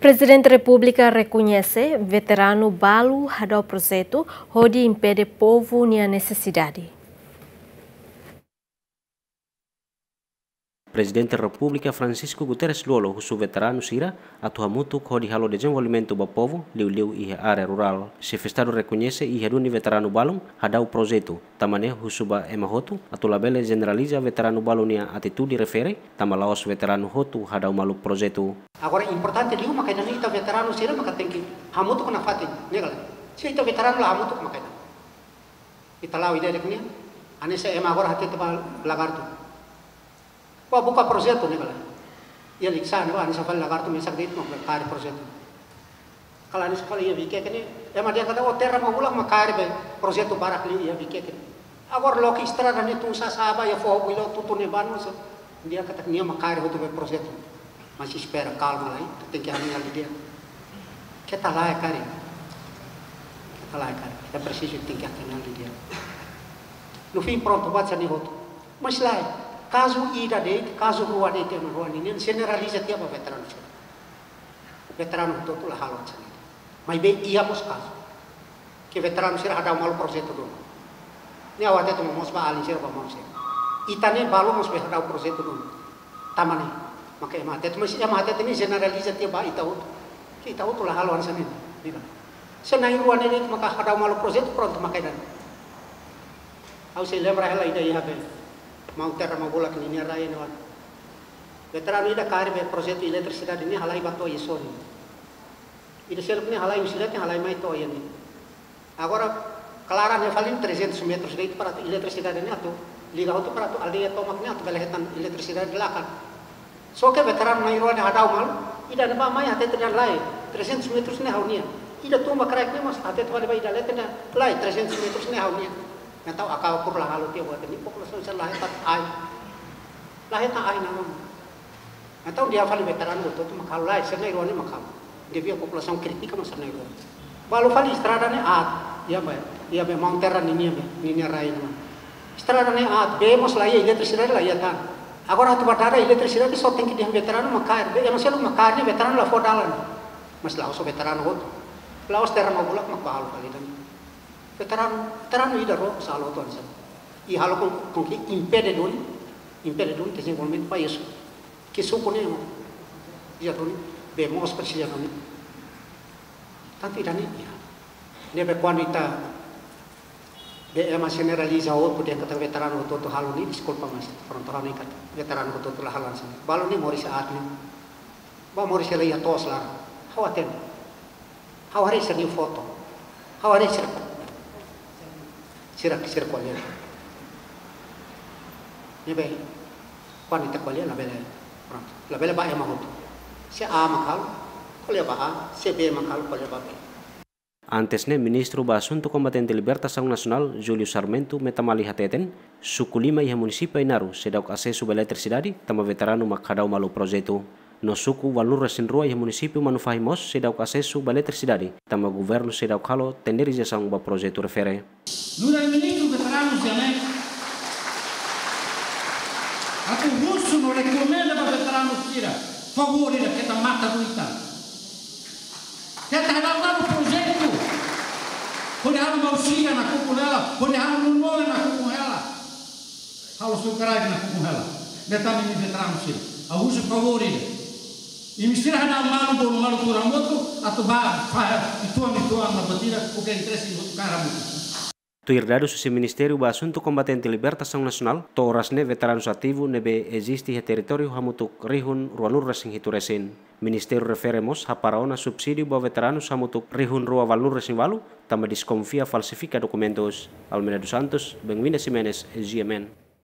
Presidente da República reconhece veterano Balu hadau projeto onde impede povo a necessidade. Presidente da República Francisco Guterres Lolo husu veterano sira atu hamutu ko di halo desenvolvimento ba povo liu-liu i área rural. Se festado reconhece i haduni veterano balum hadau projeto. Tamane husu ba emahotu atu labele generaliza veterano balum nia atitude refere tama laos veterano hotu hadau malu projeto. Agora importante liu maka ina ita veterano sira maka tenki hamutu kona fati negal. Se ita veterano la hamutu maka ina. Ita lau ide deknya. Ane se ema agora hati tebal lagartu. Wah buka projeto nih kalau. Ya liksan wah ini sekali lagar tuh mesak dit mau kari projeto. Kalau ini sekali ya bikin ini, ya dia kata oh terra mau ulang makari be projeto barak li ya bikin ini. Agora loki estrada nih tuh sasaba ya fogo ilo tutu nih banu so. Dia kata nia makari itu be projeto. Masih espera calma lá, tem que arranjar dia. Kita é cari. Kita lá é cari. É preciso tem que arranjar dia. No fim pronto, bate nih outro. Mas lá Caso ida de, caso rua de tema rua ini generaliza tiap veteran sih. Veteran itu tuh halon sih. Mai be bos caso. Que veteran sih ada malu proses itu dulu. Ini awalnya tuh mau sebab alin apa mau sih. Itane balu mau sebab ada proses itu dulu. Tamane. Maka emang itu masih emang ini generaliza tiap ba itu. Kita tuh lah halon sih. Senang rua ini maka ada malu proses itu pronto makai dan. Aku sih lembra hela ida iya be mau terra mau bola kini nia rai wan veteran ida kari be projeto eletricidade ini halai bato isoni ida selo ini halai usilete halai mai to ini agora kelaran ya valin 300 metros de para eletricidade ini atau liga auto para tu aldeia tomak atau belehetan eletricidade lakan so ke veteran mai ruan hadau mal ida na mai hate tidak lai 300 metros ne haunia ida tumba crack ne mas hate tu vai ida letena lai 300 metros ne haunia yang tahu akal kur lah halu tiap buat ini. Populasi saya lahir tak ai lahir tak ai nama yang tahu dia fali veteran itu. Tu makal lah saya ngai ruani makal. Dia biar populasi kritik masa ngai ruani balu fali strada ne at ya bay ya bay mountain ini ya ini rai nama strada ne at be mos lah ya eletricidade lah ya tan. Agora tu batara eletricidade só tem que dia veteran makar. Be ya masih lu makar ni veteran lah fodalan mas lah so veteran hot lah os terra mabulak makbahal kali dan veteran veteran ida ro salo to ansa i halo con con che impede doni impede doni desenvolvimento país que suco ne ia doni be mos sia doni tanti dani ya. Ne be quando ita be ema generaliza o pude kata veteran o to halo ni disculpa mas pronto halo ni kata. Veteran o to la halan sa balo ni mori saat ni. Ba mori sela ya tos la hawaten hawari sa ni foto? Hawari sa sirak sir kualia ni be kwan ita kualia la bele pronto la bele ba ema hotu se a makal kualia ba a? Se be makal kualia ba be Antes ne ministro ba asunto combatente libertação nacional Júlio Sarmento metamali hateten suku lima ia município inaru sedau acesso ba eletricidade tama veterano makhadau malu projeto no suku valur resin rua ia município manufahimos sedau acesso ba eletricidade tama governo sedau kalo tenderização ba projeto refere L'unanimismo che Franzia ne a tu russo non recomenda per veterano tira favorire che ti matta guita che ti ha dato un progetto quando hanno mausia na cucunela quando hanno un nome na cucunela halo su carai na cucunela metami ni veterano tira a russo favorire e mistura na mano do maluco ramoto a tu ba fa e tu amitua na batida o que interessa em outro cara Tuirdado susi Ministério ba Assunto Combatente Libertação Nacional, torasne veteranos ativo nebe existe he território hamutuk rihun ruanur resing hituresin. Ministério referemos ha paraona subsídio ba veteranos hamutuk rihun rua valur resing valu, tama desconfia falsifica documentos. Almeida dos Santos, Benvina Simenes, GMN.